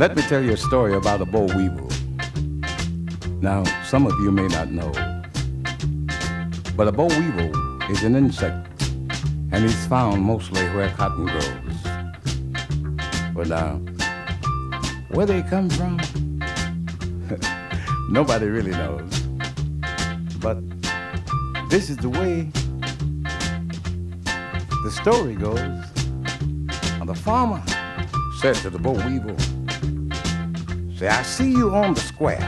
Let me tell you a story about a boll weevil. Now, some of you may not know, but a boll weevil is an insect, and he's found mostly where cotton grows. But now, where they come from, nobody really knows. But this is the way the story goes. Now, the farmer said to the boll weevil, Say, I see you on the square.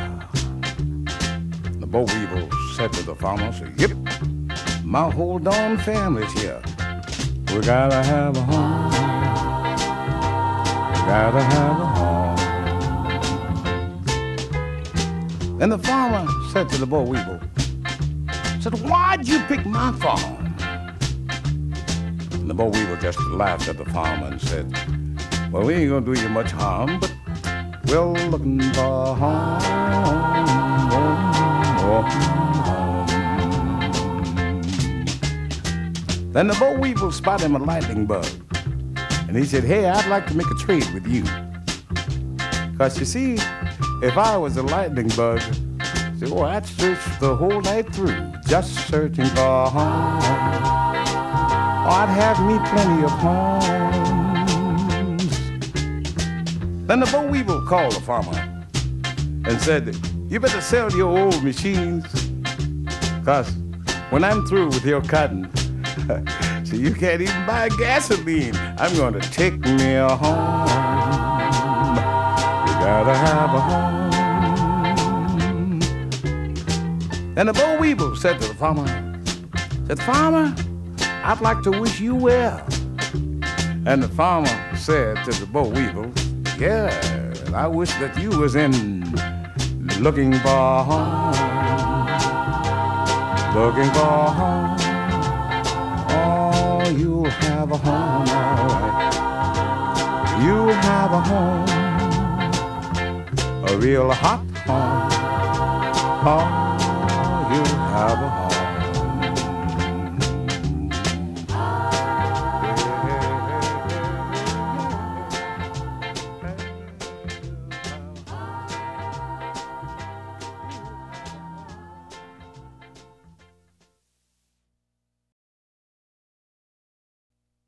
The boll weevil said to the farmer, Say, Yep, my whole darn family's here. We gotta have a home. We gotta have a home. Then the farmer said to the boll weevil, said, Why'd you pick my farm? And the boll weevil just laughed at the farmer and said, Well, we ain't gonna do you much harm, but we're looking for home. home, home. Then the boll weevil spotted him a lightning bug. And he said, Hey, I'd like to make a trade with you. Because you see, if I was a lightning bug, say, oh, I'd search the whole night through, just searching for home. Oh, I'd have me plenty of homes. Then the boll weevil called the farmer and said, You better sell your old machines, because when I'm through with your cotton, so you can't even buy gasoline. I'm going to take me a home. You gotta have a home. And the boll weevil said to the farmer, said, Farmer, I'd like to wish you well. And the farmer said to the boll weevil, Yeah, I wish that you was in looking for a home. Looking for a home. Oh, you'll have a home, all right. You'll have a home. A real hot home. Oh, you'll have a home.